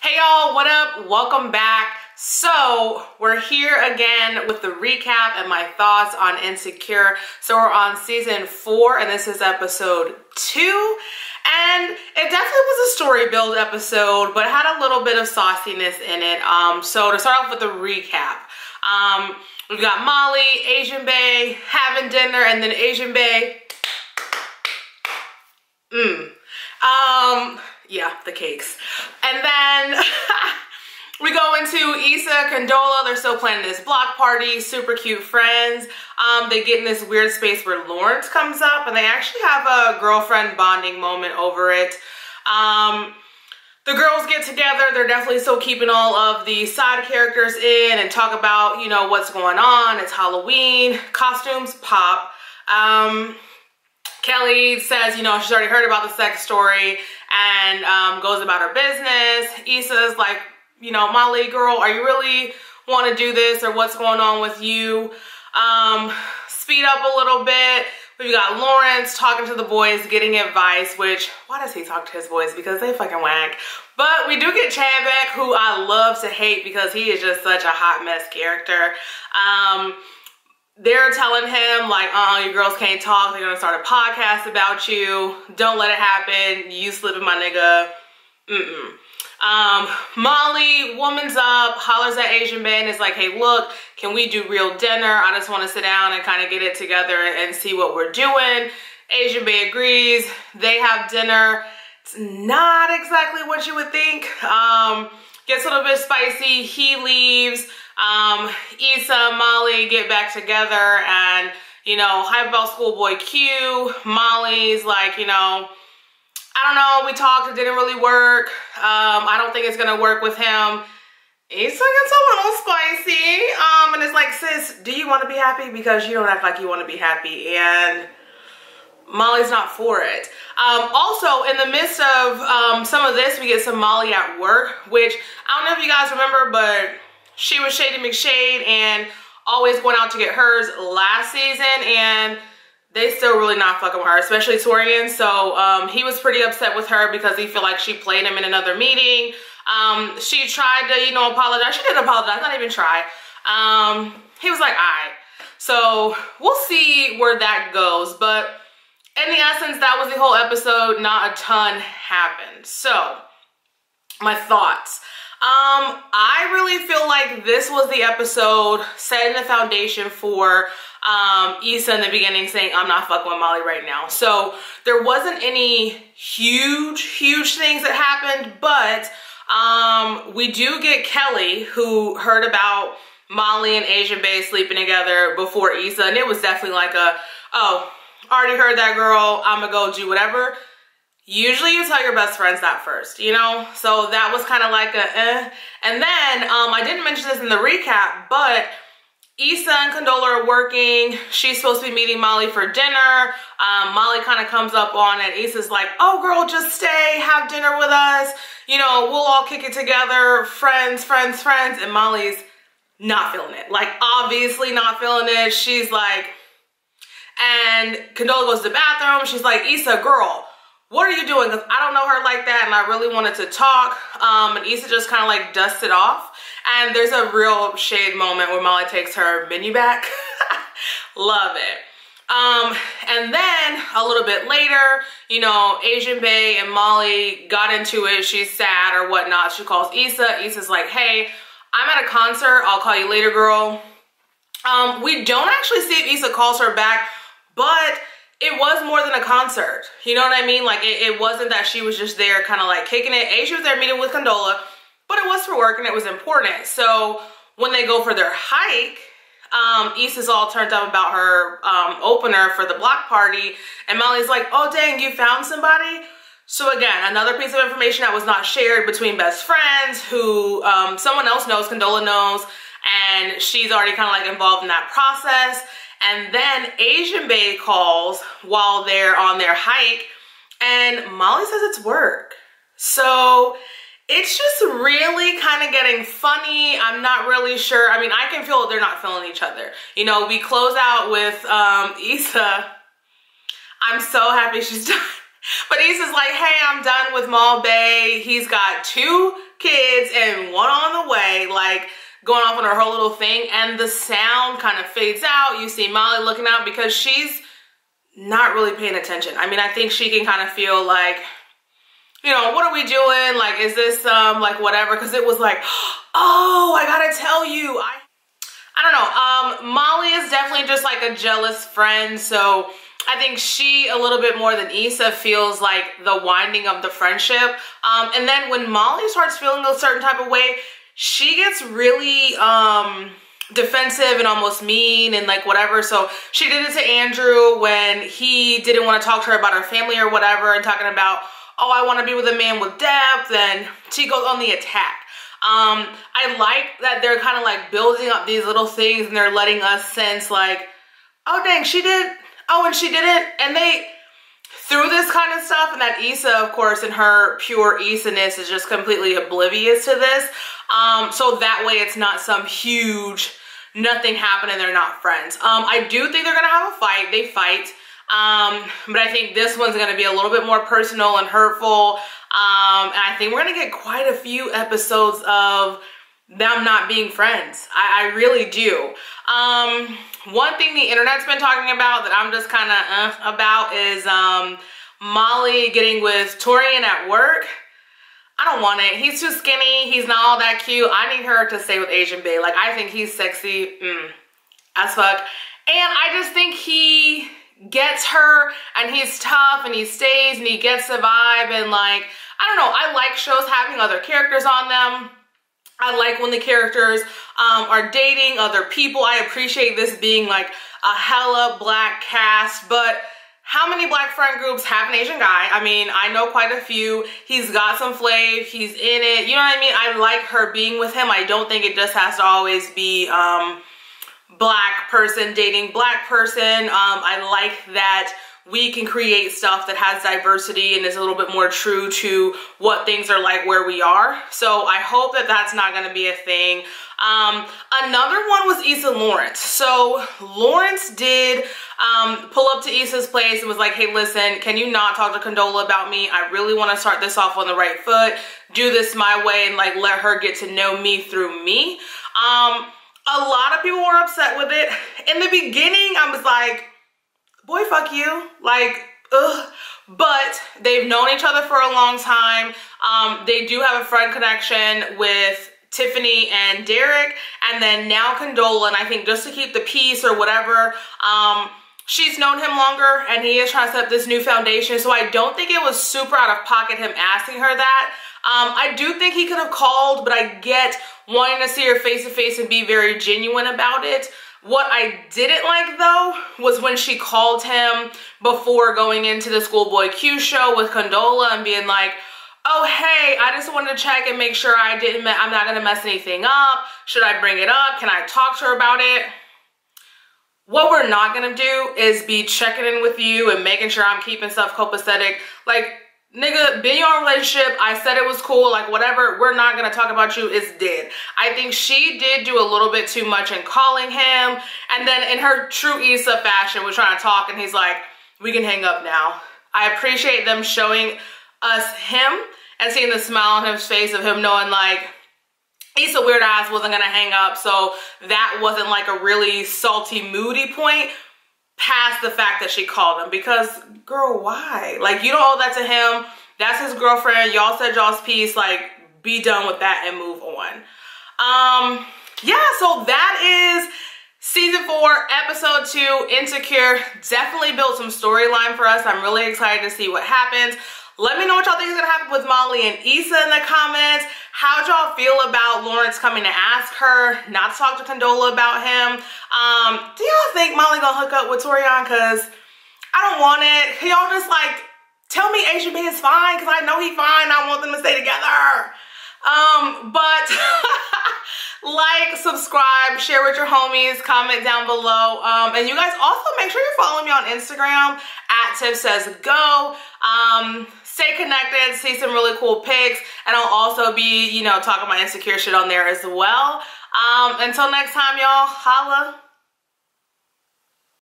Hey y'all, what up? Welcome back. So we're here again with the recap and my thoughts on Insecure. So we're on season four and this is episode two. And it definitely was a story build episode, but had a little bit of sauciness in it. Um, so to start off with the recap, um, we've got Molly, Asian Bae having dinner, and then Asian Bae. mmm. Um, yeah, the cakes. And then we go into Issa, Condola, they're still planning this block party, super cute friends. Um, they get in this weird space where Lawrence comes up and they actually have a girlfriend bonding moment over it. Um, the girls get together, they're definitely still keeping all of the side characters in and talk about, you know, what's going on. It's Halloween, costumes pop. Um, Kelly says, you know, she's already heard about the sex story and um, goes about her business. Issa's like, you know, Molly, girl, are you really want to do this or what's going on with you? Um, speed up a little bit. We've got Lawrence talking to the boys, getting advice, which, why does he talk to his boys? Because they fucking whack. But we do get Chad back, who I love to hate because he is just such a hot mess character. Um, they're telling him like, uh, your girls can't talk. They're gonna start a podcast about you. Don't let it happen. You slipping my nigga. Mm-mm. Um, Molly, woman's up, hollers at Asian Ben, is like, hey, look, can we do real dinner? I just want to sit down and kind of get it together and see what we're doing. Asian Bae agrees. They have dinner. It's not exactly what you would think. Um, gets a little bit spicy. He leaves. Um, Issa, Molly get back together and, you know, hype about schoolboy Q. Molly's like, you know, I don't know, we talked, it didn't really work. Um, I don't think it's gonna work with him. Issa gets a little spicy. Um, and it's like, sis, do you want to be happy? Because you don't act like you want to be happy. And Molly's not for it. Um, also, in the midst of um, some of this, we get some Molly at work, which I don't know if you guys remember, but she was Shady McShade and always going out to get hers last season and they still really not fucking with her, especially Taurean. So um, he was pretty upset with her because he feel like she played him in another meeting. Um, she tried to, you know, apologize. She didn't apologize, not even try. Um, he was like, all right. So we'll see where that goes. But in the essence, that was the whole episode. Not a ton happened. So my thoughts. Um, I really feel like this was the episode setting the foundation for um, Issa in the beginning saying, I'm not fucking with Molly right now. So there wasn't any huge, huge things that happened, but um, we do get Kelly who heard about Molly and Asian Bae sleeping together before Issa, and it was definitely like a, oh, already heard that girl, I'm gonna go do whatever usually you tell your best friends that first, you know? So that was kind of like a eh. And then, um, I didn't mention this in the recap, but Issa and Condola are working. She's supposed to be meeting Molly for dinner. Um, Molly kind of comes up on it. Issa's like, oh girl, just stay, have dinner with us. You know, we'll all kick it together, friends, friends, friends. And Molly's not feeling it. Like, obviously not feeling it. She's like, and Condola goes to the bathroom. She's like, Issa, girl, what are you doing? Because I don't know her like that and I really wanted to talk. Um, and Issa just kind of like dusted off. And there's a real shade moment where Molly takes her menu back. Love it. Um, and then a little bit later, you know, Asian Bae and Molly got into it. She's sad or whatnot. She calls Issa. Issa's like, hey, I'm at a concert. I'll call you later, girl. Um, we don't actually see if Issa calls her back, but it was more than a concert. You know what I mean? Like it, it wasn't that she was just there kind of like kicking it. A, she was there meeting with Condola, but it was for work and it was important. So when they go for their hike, um, is all turned up about her um, opener for the block party. And Molly's like, oh dang, you found somebody? So again, another piece of information that was not shared between best friends who um, someone else knows, Condola knows, and she's already kind of like involved in that process. And then Asian Bae calls while they're on their hike and Molly says it's work. So it's just really kind of getting funny. I'm not really sure. I mean, I can feel they're not feeling each other. You know, we close out with um, Issa. I'm so happy she's done. But Issa's like, hey, I'm done with Mal Bay. He's got two kids and one on the way, like going off on her whole little thing. And the sound kind of fades out. You see Molly looking out because she's not really paying attention. I mean, I think she can kind of feel like, you know, what are we doing? Like, is this, um, like whatever? Cause it was like, oh, I gotta tell you, I, I don't know. Um, Molly is definitely just like a jealous friend. So I think she, a little bit more than Issa, feels like the winding of the friendship. Um, and then when Molly starts feeling a certain type of way, she gets really, um, defensive and almost mean and like whatever. So she did it to Andrew when he didn't want to talk to her about her family or whatever and talking about, oh, I want to be with a man with depth. And she goes on the attack. Um, I like that they're kind of like building up these little things and they're letting us sense like, oh dang, she did, oh, and she didn't. And they, through this kind of stuff and that Issa, of course, in her pure Issa-ness is just completely oblivious to this. Um, so that way it's not some huge nothing happened and they're not friends. Um, I do think they're gonna have a fight. They fight. Um, but I think this one's gonna be a little bit more personal and hurtful. Um, and I think we're gonna get quite a few episodes of them not being friends. I, I really do. Um, one thing the internet's been talking about that I'm just kind of uh, about is um, Molly getting with Taurean at work. I don't want it. He's too skinny. He's not all that cute. I need her to stay with Asian Bae. Like, I think he's sexy mm, as fuck. And I just think he gets her and he's tough and he stays and he gets the vibe and like, I don't know. I like shows having other characters on them. I like when the characters um, are dating other people. I appreciate this being like a hella black cast, but how many black friend groups have an Asian guy? I mean, I know quite a few. He's got some flav. He's in it. You know what I mean? I like her being with him. I don't think it just has to always be um, black person dating black person. Um, I like that we can create stuff that has diversity and is a little bit more true to what things are like where we are. So I hope that that's not going to be a thing. Um, another one was Issa Lawrence. So Lawrence did um, pull up to Issa's place and was like, hey, listen, can you not talk to Condola about me? I really want to start this off on the right foot, do this my way and like let her get to know me through me. Um, a lot of people were upset with it. In the beginning, I was like, boy, fuck you. Like, ugh. But they've known each other for a long time. Um, they do have a friend connection with Tiffany and Derek, and then now Condola, and I think just to keep the peace or whatever, um, she's known him longer, and he is trying to set up this new foundation, so I don't think it was super out of pocket him asking her that. Um, I do think he could have called, but I get wanting to see her face to face and be very genuine about it. What I didn't like though was when she called him before going into the Schoolboy Q show with Condola and being like, oh hey, I just wanted to check and make sure I didn't, I'm not gonna mess anything up. Should I bring it up? Can I talk to her about it? What we're not gonna do is be checking in with you and making sure I'm keeping stuff copacetic. Like, nigga, be your relationship. I said it was cool, like whatever. We're not gonna talk about you. It's dead. I think she did do a little bit too much in calling him. And then in her true Issa fashion, was trying to talk and he's like, we can hang up now. I appreciate them showing us him and seeing the smile on his face of him knowing like, Issa Weird Ass wasn't gonna hang up. So that wasn't like a really salty, moody point past the fact that she called him because girl why? Like you don't owe that to him. That's his girlfriend. Y'all said y'all's piece like be done with that and move on. Um yeah so that is season four episode two insecure. Definitely built some storyline for us. I'm really excited to see what happens let me know what y'all think is gonna happen with Molly and Issa in the comments. How y'all feel about Lawrence coming to ask her not to talk to Condola about him? Um, do y'all think Molly gonna hook up with Taurean? Cause I don't want it. Y'all just like, tell me Asian Bae is fine because I know he fine. I want them to stay together. Um, but like, subscribe, share with your homies, comment down below. Um, and you guys also make sure you're following me on Instagram at Tiff Says Go. Um, stay connected, see some really cool pics, and I'll also be, you know, talking my insecure shit on there as well. Um, until next time, y'all, holla.